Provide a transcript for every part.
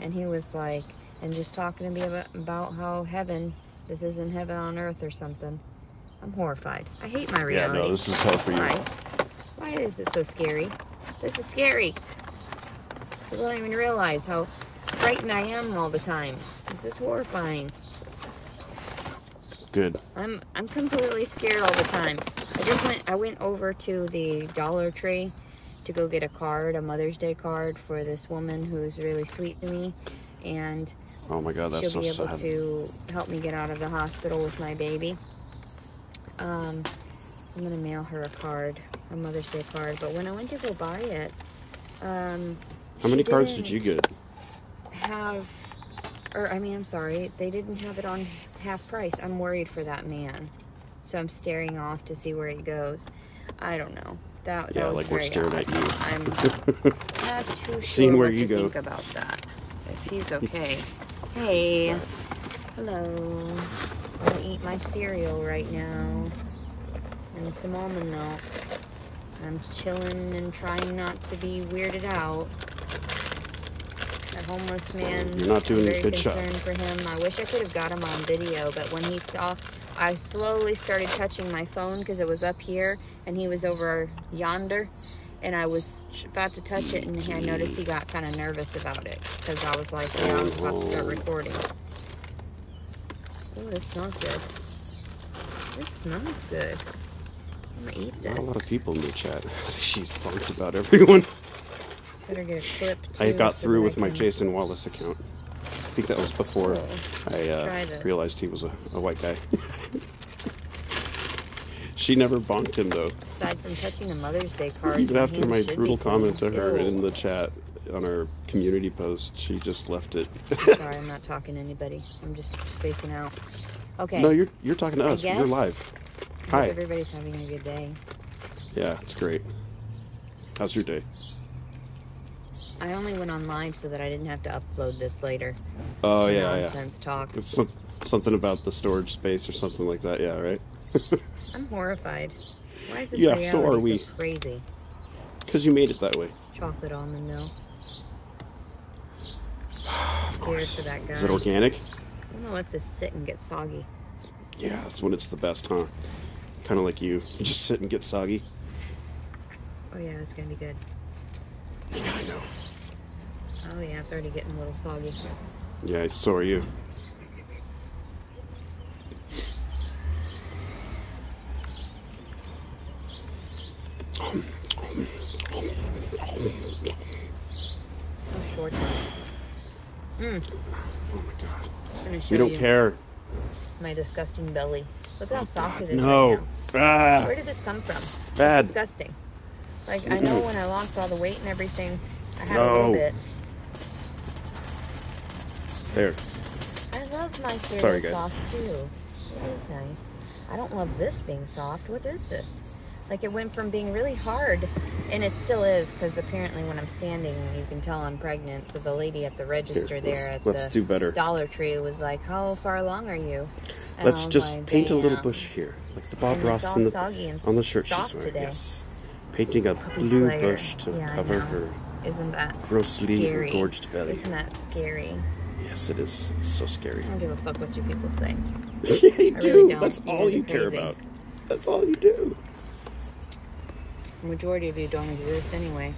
And he was like, and just talking to me about, about how heaven, this isn't heaven on earth or something. I'm horrified. I hate my reality. Yeah, no, this is hell for you. Why? Why is it so scary? This is scary. People don't even realize how frightened I am all the time. This is horrifying. Good. I'm I'm completely scared all the time. I just went I went over to the Dollar Tree to go get a card, a Mother's Day card for this woman who's really sweet to me and Oh my god, that's she'll so be able sad. to help me get out of the hospital with my baby. Um, so I'm gonna mail her a card, a Mother's Day card. But when I went to go buy it, um, How many cards did you get? Have, or I mean, I'm sorry, they didn't have it on half price. I'm worried for that man, so I'm staring off to see where he goes. I don't know. That, Yeah, was like we're staring odd. at you. I'm not too sure Seeing where what you to go. think about that. If he's okay. Hey. Hello. I'm gonna eat my cereal right now. And some almond milk. I'm chilling and trying not to be weirded out. That homeless man. You're not doing a good job. concerned for him. I wish I could have got him on video, but when he saw, I slowly started touching my phone because it was up here and he was over yonder. And I was about to touch it, and I noticed he got kind of nervous about it because I was like, "Yeah, I was about to start recording." Oh, this smells good. This smells good. I'm gonna eat Not a lot of people in the chat. She's punked about everyone. Better get a clip. I got so through with my Jason Wallace account. I think that was before Cool. I uh, realized he was a, a white guy. she never bonked him though. Aside from touching a Mother's Day card, Even after my brutal comment to her Ew. in the chat on our community post, she just left it. Sorry, I'm not talking to anybody. I'm just spacing out. Okay. no, you're you're talking to us. You're live. Hope Hi. Everybody's having a good day. Yeah, it's great. How's your day? I only went on live so that I didn't have to upload this later. Oh yeah, yeah. Nonsense talk. It's some, something about the storage space or something like that. Yeah, right. I'm horrified. Why is this Yeah, reality so are we. crazy? Because you made it that way. Chocolate almond milk. Scared course. for that guy. Is it organic? I'm gonna let this sit and get soggy. Yeah, that's when it's the best, huh? Kind of like you. You just sit and get soggy. Oh yeah, it's gonna be good. Yeah, I know. Oh yeah, it's already getting a little soggy. Yeah, so are you. Oh, short. Mmm. Oh my god. I'm gonna show You don't you care. my disgusting belly. Look how soft it is No. right. Ah, Where did this come from? Bad. It's disgusting. Like I know when I lost all the weight and everything, I had a little bit. there. I love my cereal Sorry, guys. soft too. It is nice. I don't love this being soft. What is this? Like it went from being really hard, and it still is because apparently when I'm standing, you can tell I'm pregnant. So the lady at the register Here, there at let's the do better. Dollar Tree was like, "How far along are you?" And Let's just like, paint a little bush here, like the Bob And Ross in the, on the shirt she's wearing. today. Yes, painting a Puppy blue Slayer. bush to Yeah, cover her Isn't that grossly scary? engorged belly. Isn't that scary? Yes, it is so scary. I don't give a fuck what you people say. yeah, you really do. don't. That's You all you care crazy. about. That's all you do. The majority of you don't exist anyway.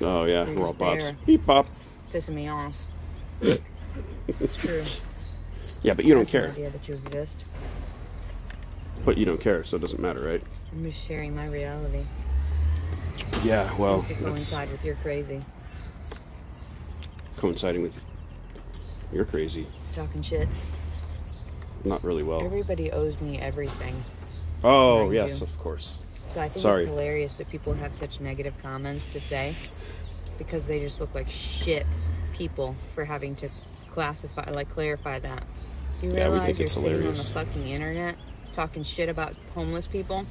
Oh yeah, You're we're all bots. there. Beep bop. Pissing me off. it's true. Yeah, but you don't care. idea that you exist. But you don't care, so it doesn't matter, right? I'm just sharing my reality. Yeah. Well, Seems to coincide with your crazy. coinciding with you're crazy. Talking shit. Not really well. Everybody owes me everything. Oh yes, you. of course. So I think Sorry. it's hilarious that people have such negative comments to say because they just look like shit people for having to classify, like clarify that. Do you Yeah, we realize think you're it's sitting hilarious. on the fucking internet talking shit about homeless people?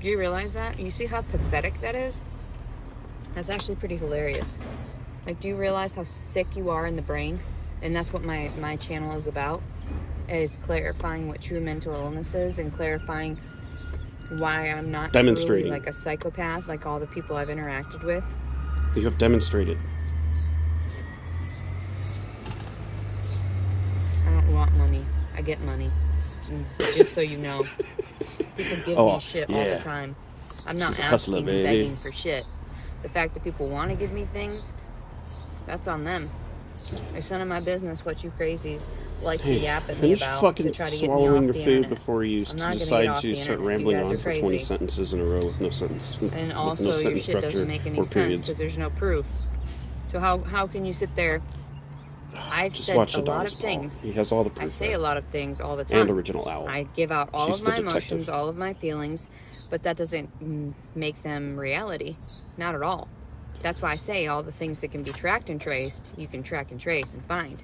Do you realize that? You see how pathetic that is? That's actually pretty hilarious. Like, do you realize how sick you are in the brain? And that's what my, my channel is about. Is clarifying what true mental illness is and clarifying why I'm not demonstrating like a psychopath, like all the people I've interacted with. You have demonstrated. I don't want money. I get money. Just so you know, people give oh, me shit yeah. all the time. I'm not She's asking, hustler, begging for shit. The fact that people want to give me things, that's on them. It's none of my business what you crazies like to yap at me about fucking to try to swallowing your food internet. before you decide to start. Rambling on for 20 sentences in a row with no sentence. And also, no your shit doesn't make any sense because there's no proof. So how how can you sit there? I've Just said watch a lot of Paul. things. He has all the proof. I say there. a lot of things all the time. And original owl. I give out all She's of my emotions, all of my feelings, but that doesn't make them reality. Not at all. That's why I say all the things that can be tracked and traced, you can track and trace and find.